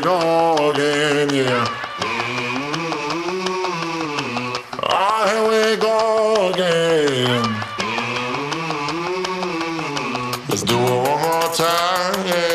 it all again, yeah. Ah, here we go again. Let's do it one more time, yeah.